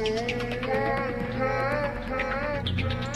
I don't.